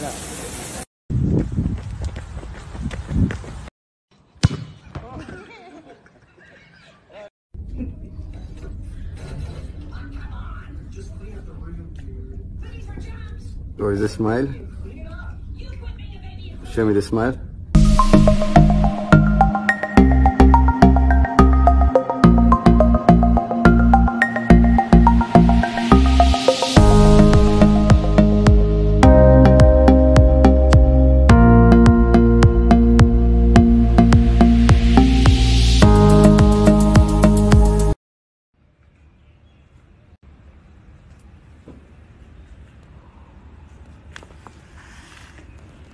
Where is the smile? Show me the smile.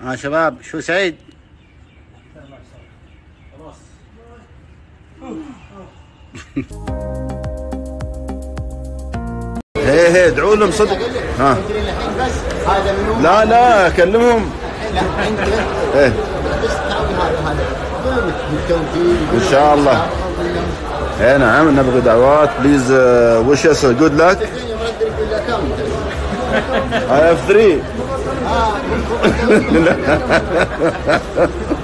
ها شباب شو سعيد؟ هي هي ادعوا لهم صدق. ها. تدري الحين بس هذا منو؟ لا لا كلمهم. إيه. إن شاء الله. إيه نعم نبغي دعوات. بليز وش اس جود لك I have three